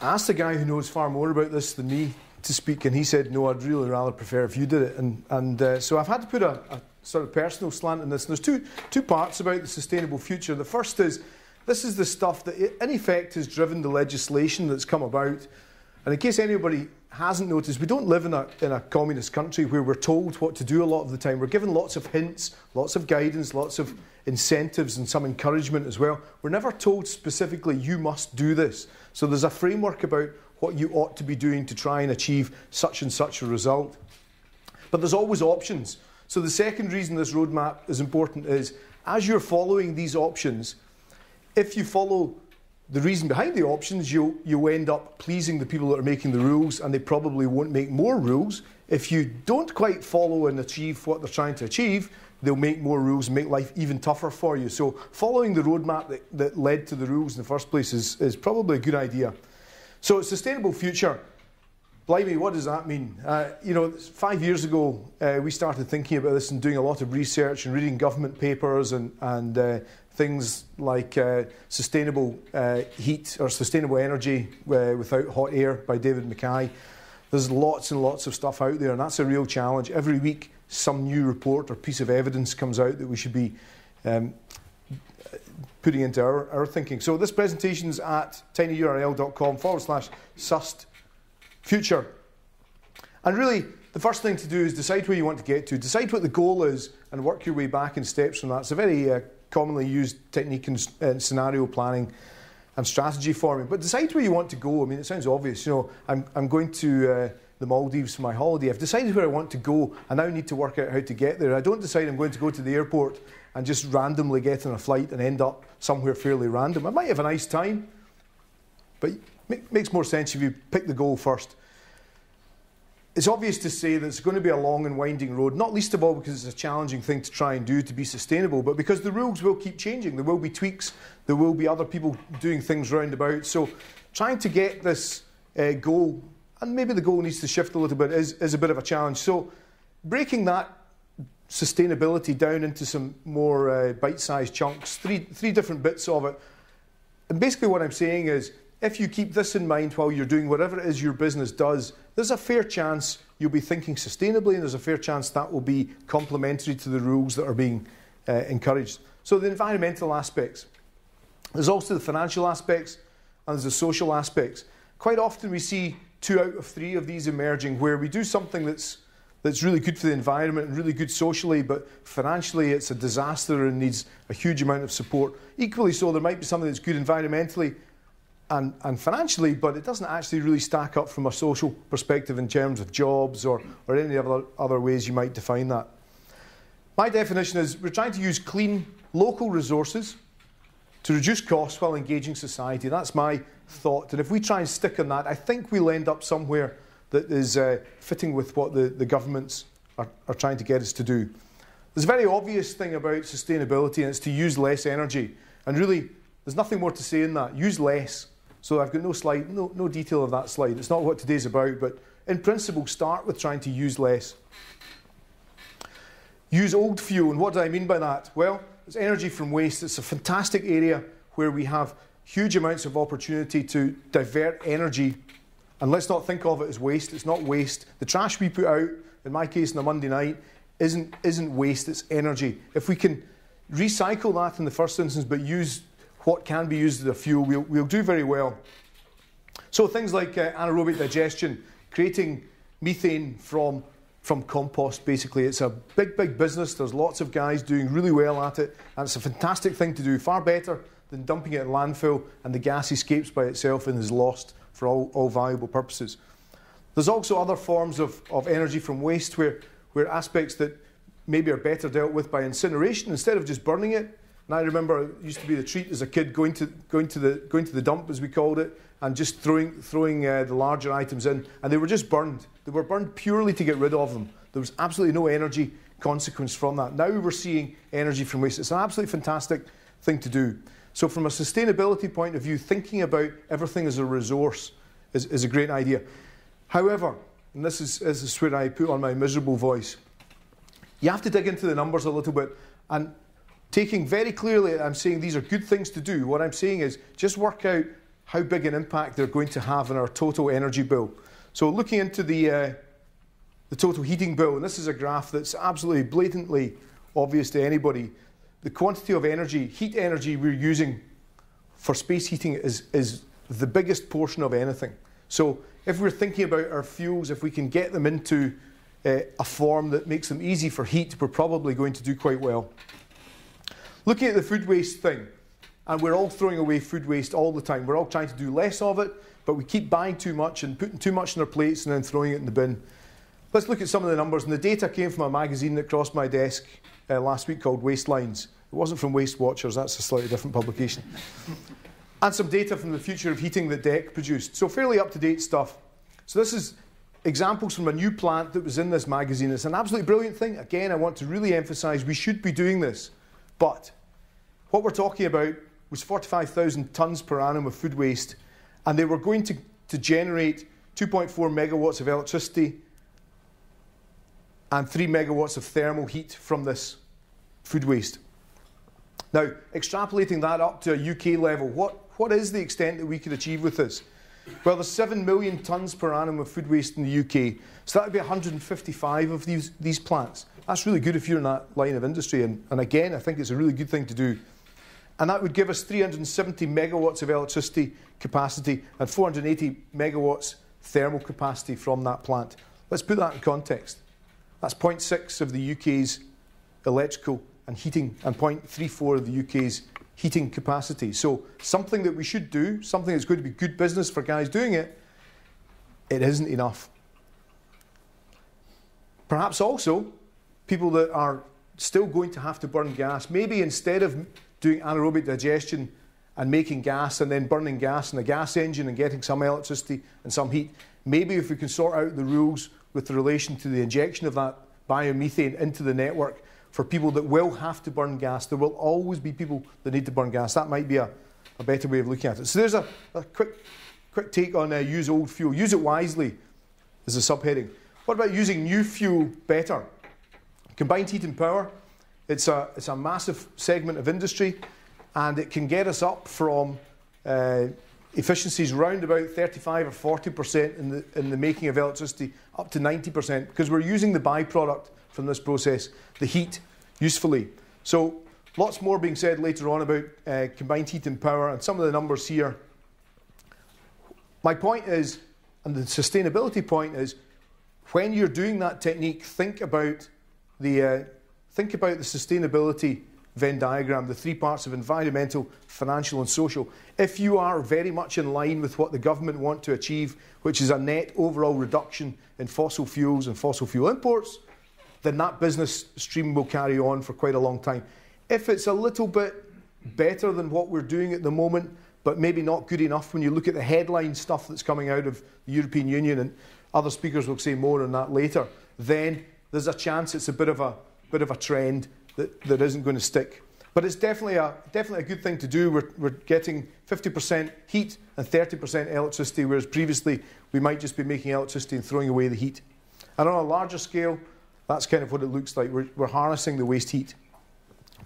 I asked a guy who knows far more about this than me to speak, and he said, No, I'd really rather prefer if you did it. And, and uh, so I've had to put a, a sort of personal slant on this. And there's two, two parts about the sustainable future. The first is this is the stuff that, in effect, has driven the legislation that's come about. And in case anybody hasn't noticed, we don't live in a, in a communist country where we're told what to do a lot of the time. We're given lots of hints, lots of guidance, lots of incentives, and some encouragement as well. We're never told specifically, you must do this. So there's a framework about what you ought to be doing to try and achieve such and such a result. But there's always options. So the second reason this roadmap is important is as you're following these options, if you follow the reason behind the options, you, you end up pleasing the people that are making the rules and they probably won't make more rules. If you don't quite follow and achieve what they're trying to achieve, they'll make more rules and make life even tougher for you. So following the roadmap that, that led to the rules in the first place is, is probably a good idea. So a sustainable future. Blimey, what does that mean? Uh, you know, five years ago, uh, we started thinking about this and doing a lot of research and reading government papers and, and uh, things like uh, sustainable uh, heat or sustainable energy uh, without hot air by David MacKay. There's lots and lots of stuff out there, and that's a real challenge. Every week, some new report or piece of evidence comes out that we should be um, putting into our, our thinking. So this presentation is at tinyurl.com forward slash sust future. And really, the first thing to do is decide where you want to get to, decide what the goal is, and work your way back in steps from that. It's a very uh, commonly used technique in uh, scenario planning and strategy forming. But decide where you want to go. I mean, it sounds obvious. You know, I'm, I'm going to uh, the Maldives for my holiday. I've decided where I want to go. I now need to work out how to get there. I don't decide I'm going to go to the airport and just randomly get on a flight and end up somewhere fairly random. I might have a nice time, but it makes more sense if you pick the goal first. It's obvious to say that it's going to be a long and winding road, not least of all because it's a challenging thing to try and do to be sustainable, but because the rules will keep changing. There will be tweaks, there will be other people doing things roundabout. So trying to get this uh, goal, and maybe the goal needs to shift a little bit, is, is a bit of a challenge. So breaking that sustainability down into some more uh, bite-sized chunks, three, three different bits of it. And basically what I'm saying is, if you keep this in mind while you're doing whatever it is your business does, there's a fair chance you'll be thinking sustainably and there's a fair chance that will be complementary to the rules that are being uh, encouraged. So the environmental aspects. There's also the financial aspects and there's the social aspects. Quite often we see two out of three of these emerging where we do something that's that's really good for the environment and really good socially, but financially it's a disaster and needs a huge amount of support. Equally so, there might be something that's good environmentally and, and financially, but it doesn't actually really stack up from a social perspective in terms of jobs or, or any other, other ways you might define that. My definition is we're trying to use clean local resources to reduce costs while engaging society. That's my thought. And if we try and stick on that, I think we'll end up somewhere that is uh, fitting with what the, the governments are, are trying to get us to do. There's a very obvious thing about sustainability, and it's to use less energy. And really, there's nothing more to say in that. Use less. So I've got no slide, no, no detail of that slide. It's not what today's about, but in principle, start with trying to use less. Use old fuel, and what do I mean by that? Well, it's energy from waste. It's a fantastic area where we have huge amounts of opportunity to divert energy and let's not think of it as waste. It's not waste. The trash we put out, in my case on a Monday night, isn't, isn't waste, it's energy. If we can recycle that in the first instance, but use what can be used as a fuel, we'll, we'll do very well. So things like uh, anaerobic digestion, creating methane from, from compost, basically. It's a big, big business. There's lots of guys doing really well at it, and it's a fantastic thing to do, far better than dumping it in landfill and the gas escapes by itself and is lost for all, all valuable purposes. There's also other forms of, of energy from waste where, where aspects that maybe are better dealt with by incineration instead of just burning it. And I remember it used to be the treat as a kid going to, going to, the, going to the dump, as we called it, and just throwing, throwing uh, the larger items in. And they were just burned. They were burned purely to get rid of them. There was absolutely no energy consequence from that. Now we're seeing energy from waste. It's an absolutely fantastic thing to do. So, from a sustainability point of view, thinking about everything as a resource is, is a great idea. However, and this is, this is where I put on my miserable voice, you have to dig into the numbers a little bit and taking very clearly, I'm saying these are good things to do. What I'm saying is just work out how big an impact they're going to have on our total energy bill. So looking into the, uh, the total heating bill, and this is a graph that's absolutely blatantly obvious to anybody, the quantity of energy, heat energy we're using for space heating is, is the biggest portion of anything. So if we're thinking about our fuels, if we can get them into uh, a form that makes them easy for heat, we're probably going to do quite well. Looking at the food waste thing, and we're all throwing away food waste all the time. We're all trying to do less of it, but we keep buying too much and putting too much in our plates and then throwing it in the bin. Let's look at some of the numbers. And the data came from a magazine that crossed my desk uh, last week called Wastelines. It wasn't from Waste Watchers, that's a slightly different publication. and some data from the future of heating that DECC produced. So, fairly up to date stuff. So, this is examples from a new plant that was in this magazine. It's an absolutely brilliant thing. Again, I want to really emphasize we should be doing this. But what we're talking about was 45,000 tonnes per annum of food waste, and they were going to, to generate 2.4 megawatts of electricity and 3 megawatts of thermal heat from this food waste. Now, extrapolating that up to a UK level, what, what is the extent that we could achieve with this? Well, there's 7 million tonnes per annum of food waste in the UK, so that would be 155 of these, these plants. That's really good if you're in that line of industry, and, and again, I think it's a really good thing to do and that would give us 370 megawatts of electricity capacity and 480 megawatts thermal capacity from that plant. Let's put that in context. That's 0.6 of the UK's electrical and heating and 0.34 of the UK's heating capacity. So something that we should do, something that's going to be good business for guys doing it, it isn't enough. Perhaps also people that are still going to have to burn gas, maybe instead of doing anaerobic digestion and making gas and then burning gas in a gas engine and getting some electricity and some heat. Maybe if we can sort out the rules with relation to the injection of that biomethane into the network for people that will have to burn gas, there will always be people that need to burn gas. That might be a, a better way of looking at it. So there's a, a quick, quick take on uh, use old fuel. Use it wisely is a subheading. What about using new fuel better? Combined heat and power. It's a, it's a massive segment of industry and it can get us up from uh, efficiencies around about 35 or 40% in the, in the making of electricity up to 90% because we're using the byproduct from this process, the heat, usefully. So lots more being said later on about uh, combined heat and power and some of the numbers here. My point is, and the sustainability point is, when you're doing that technique, think about the uh, Think about the sustainability Venn diagram, the three parts of environmental, financial, and social. If you are very much in line with what the government want to achieve, which is a net overall reduction in fossil fuels and fossil fuel imports, then that business stream will carry on for quite a long time. If it's a little bit better than what we're doing at the moment, but maybe not good enough when you look at the headline stuff that's coming out of the European Union, and other speakers will say more on that later, then there's a chance it's a bit of a bit of a trend that, that isn't going to stick. But it's definitely a, definitely a good thing to do. We're, we're getting 50% heat and 30% electricity, whereas previously we might just be making electricity and throwing away the heat. And on a larger scale, that's kind of what it looks like. We're, we're harnessing the waste heat.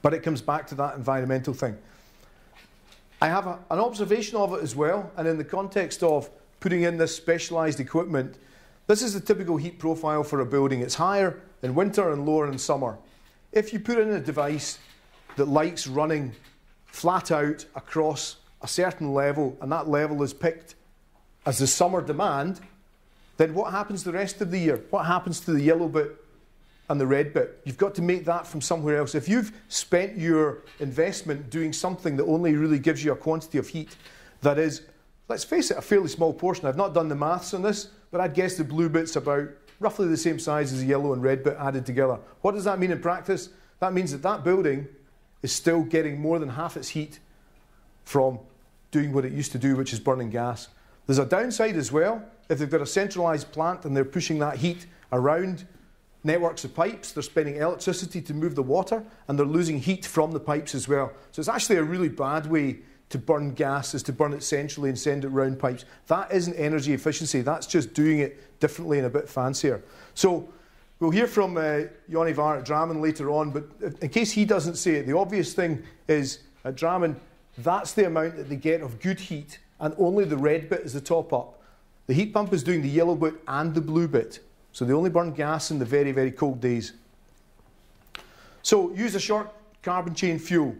But it comes back to that environmental thing. I have a, an observation of it as well, and in the context of putting in this specialised equipment, this is the typical heat profile for a building. It's higher in winter and lower in summer. If you put in a device that likes running flat out across a certain level and that level is picked as the summer demand, then what happens the rest of the year? What happens to the yellow bit and the red bit? You've got to make that from somewhere else. If you've spent your investment doing something that only really gives you a quantity of heat that is, let's face it, a fairly small portion. I've not done the maths on this, but I'd guess the blue bit's about roughly the same size as the yellow and red bit added together. What does that mean in practice? That means that that building is still getting more than half its heat from doing what it used to do, which is burning gas. There's a downside as well. If they've got a centralised plant and they're pushing that heat around networks of pipes, they're spending electricity to move the water and they're losing heat from the pipes as well. So it's actually a really bad way to burn gas is to burn it centrally and send it round pipes. That isn't energy efficiency. That's just doing it differently and a bit fancier. So we'll hear from uh, Jon Ivar at later on, but in case he doesn't say it, the obvious thing is at Drammen, that's the amount that they get of good heat and only the red bit is the top up. The heat pump is doing the yellow bit and the blue bit. So they only burn gas in the very, very cold days. So use a short carbon chain fuel,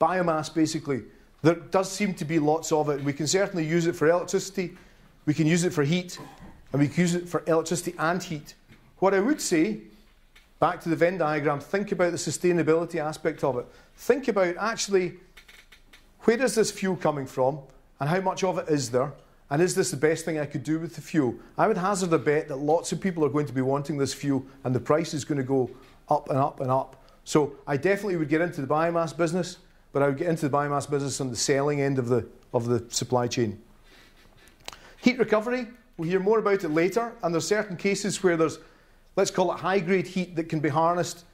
biomass basically. There does seem to be lots of it. We can certainly use it for electricity, we can use it for heat, and we can use it for electricity and heat. What I would say, back to the Venn diagram, think about the sustainability aspect of it. Think about actually where is this fuel coming from and how much of it is there? And is this the best thing I could do with the fuel? I would hazard a bet that lots of people are going to be wanting this fuel and the price is going to go up and up and up. So I definitely would get into the biomass business, but I would get into the biomass business on the selling end of the, of the supply chain. Heat recovery, we'll hear more about it later, and there's certain cases where there's, let's call it high grade heat that can be harnessed,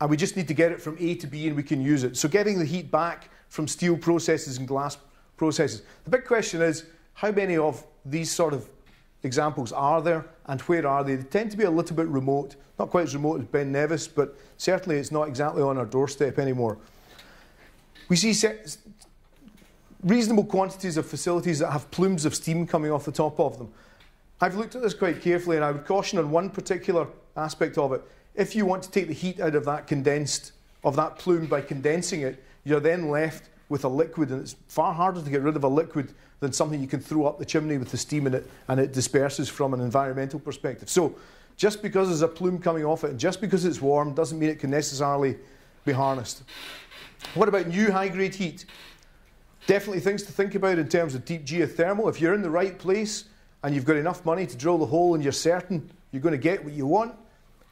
and we just need to get it from A to B and we can use it. So getting the heat back from steel processes and glass processes. The big question is, how many of these sort of examples are there and where are they? They tend to be a little bit remote, not quite as remote as Ben Nevis, but certainly it's not exactly on our doorstep anymore. We see reasonable quantities of facilities that have plumes of steam coming off the top of them. I've looked at this quite carefully and I would caution on one particular aspect of it. If you want to take the heat out of that condensed, of that plume by condensing it, you're then left with a liquid and it's far harder to get rid of a liquid than something you can throw up the chimney with the steam in it and it disperses from an environmental perspective. So just because there's a plume coming off it and just because it's warm doesn't mean it can necessarily be harnessed. What about new high grade heat? Definitely things to think about in terms of deep geothermal. If you're in the right place and you've got enough money to drill the hole and you're certain you're going to get what you want,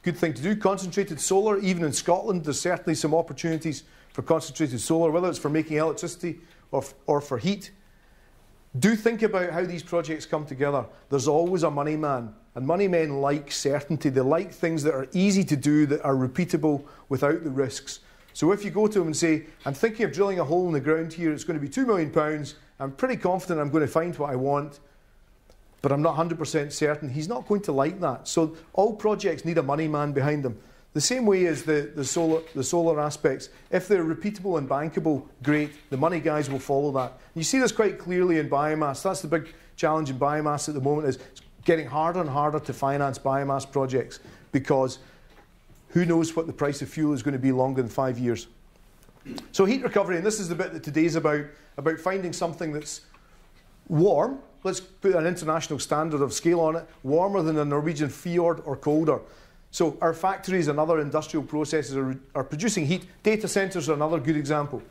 good thing to do. Concentrated solar, even in Scotland, there's certainly some opportunities for concentrated solar, whether it's for making electricity or, or for heat. Do think about how these projects come together. There's always a money man, and money men like certainty. They like things that are easy to do, that are repeatable without the risks. So if you go to him and say, I'm thinking of drilling a hole in the ground here, it's going to be £2 million, I'm pretty confident I'm going to find what I want, but I'm not 100% certain, he's not going to like that. So all projects need a money man behind them. The same way as the, the, solar, the solar aspects, if they're repeatable and bankable, great, the money guys will follow that. You see this quite clearly in biomass. That's the big challenge in biomass at the moment is getting harder and harder to finance biomass projects because who knows what the price of fuel is going to be longer than five years. So heat recovery, and this is the bit that today's about, about finding something that's warm, let's put an international standard of scale on it, warmer than a Norwegian fjord or colder. So our factories and other industrial processes are, are producing heat. Data centres are another good example.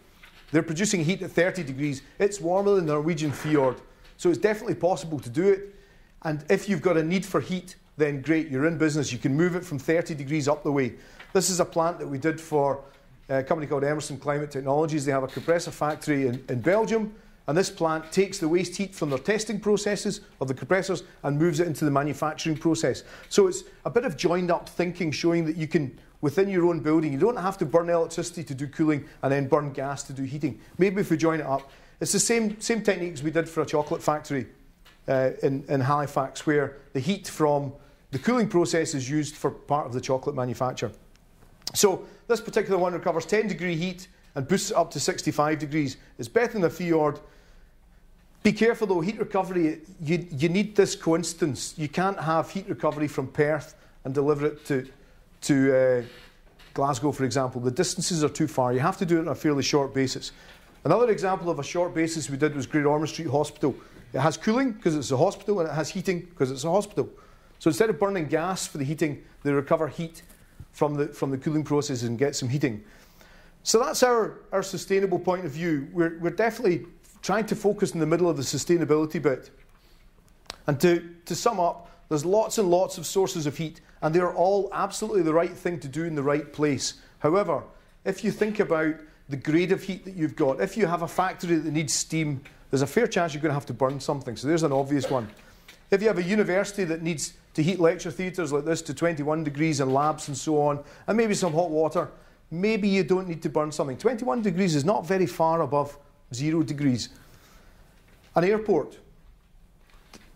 They're producing heat at 30 degrees. It's warmer than the Norwegian fjord. So it's definitely possible to do it. And if you've got a need for heat, then great, you're in business. You can move it from 30 degrees up the way. This is a plant that we did for a company called Emerson Climate Technologies. They have a compressor factory in, in Belgium, and this plant takes the waste heat from their testing processes of the compressors and moves it into the manufacturing process. So it's a bit of joined up thinking, showing that you can, within your own building, you don't have to burn electricity to do cooling and then burn gas to do heating. Maybe if we join it up, it's the same, same techniques we did for a chocolate factory uh, in, in Halifax, where the heat from the cooling process is used for part of the chocolate manufacture. So this particular one recovers 10 degree heat and boosts it up to 65 degrees. It's better than a Fjord. Be careful though, heat recovery, you, you need this coincidence. You can't have heat recovery from Perth and deliver it to, to uh, Glasgow, for example. The distances are too far. You have to do it on a fairly short basis. Another example of a short basis we did was Great Ormond Street Hospital. It has cooling because it's a hospital and it has heating because it's a hospital. So instead of burning gas for the heating, they recover heat from the, from the cooling process and get some heating. So that's our, our sustainable point of view. We're, we're definitely trying to focus in the middle of the sustainability bit. And to, to sum up, there's lots and lots of sources of heat, and they're all absolutely the right thing to do in the right place. However, if you think about the grade of heat that you've got, if you have a factory that needs steam, there's a fair chance you're going to have to burn something. So there's an obvious one. If you have a university that needs to heat lecture theatres like this to 21 degrees and labs and so on, and maybe some hot water, maybe you don't need to burn something. 21 degrees is not very far above zero degrees. An airport,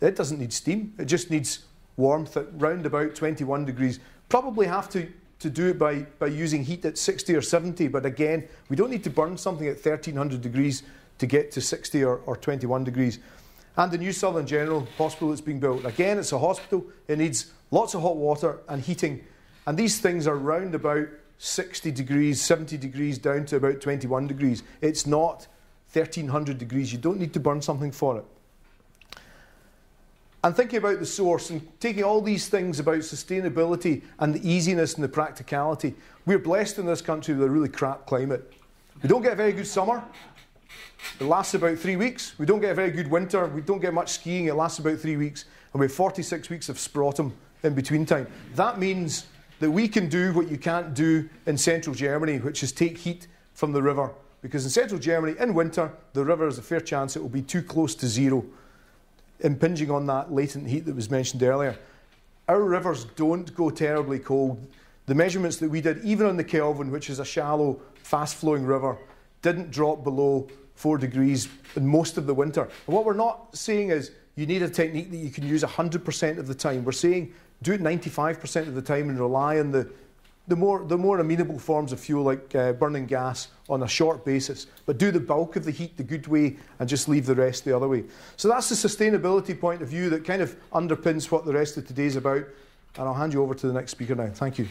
it doesn't need steam, it just needs warmth at round about 21 degrees. Probably have to, to do it by, by using heat at 60 or 70, but again, we don't need to burn something at 1300 degrees to get to 60 or, or 21 degrees. And the new Southern General Hospital that's being built. Again, it's a hospital. It needs lots of hot water and heating. And these things are round about 60 degrees, 70 degrees down to about 21 degrees. It's not 1300 degrees. You don't need to burn something for it. And thinking about the source and taking all these things about sustainability and the easiness and the practicality, we're blessed in this country with a really crap climate. We don't get a very good summer. It lasts about three weeks. We don't get a very good winter. We don't get much skiing. It lasts about three weeks. And we have 46 weeks of sprotum in between time. That means that we can do what you can't do in central Germany, which is take heat from the river. Because in central Germany, in winter, the river has a fair chance it will be too close to zero, impinging on that latent heat that was mentioned earlier. Our rivers don't go terribly cold. The measurements that we did, even on the Kelvin, which is a shallow, fast flowing river, didn't drop below four degrees in most of the winter. And what we're not saying is you need a technique that you can use 100% of the time. We're saying do it 95% of the time and rely on the, the, more, the more amenable forms of fuel like uh, burning gas on a short basis. But do the bulk of the heat the good way and just leave the rest the other way. So that's the sustainability point of view that kind of underpins what the rest of today is about. And I'll hand you over to the next speaker now. Thank you.